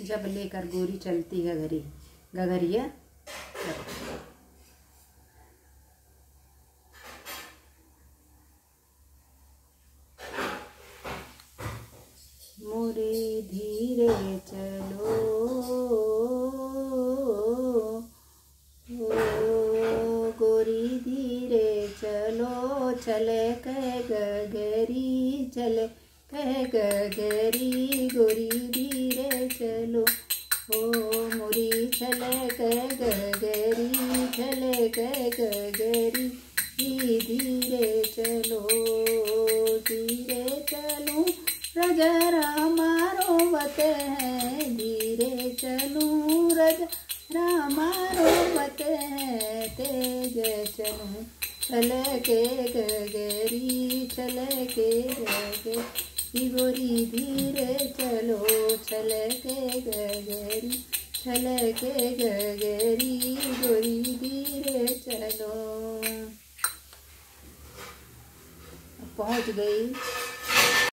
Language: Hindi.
जब लेकर गोरी चलती गगरी, गगरिया मोरे धीरे चलो ओ गोरी धीरे चलो, चले कह गगरी, चले कह गगरी, गोरी धीरे चलो। ओ मोरी चले कह गगरी चले कह गगरी धीरे चलो धीरे चलो। रजरा मारो बत है, धीरे चलू। रज रामारो बत है, तेज चलू। चल के गगरी चल के गगरी गोरी धीरे चल के गगरी चल के गगरी गोरी धीरे चलो पहुँच गई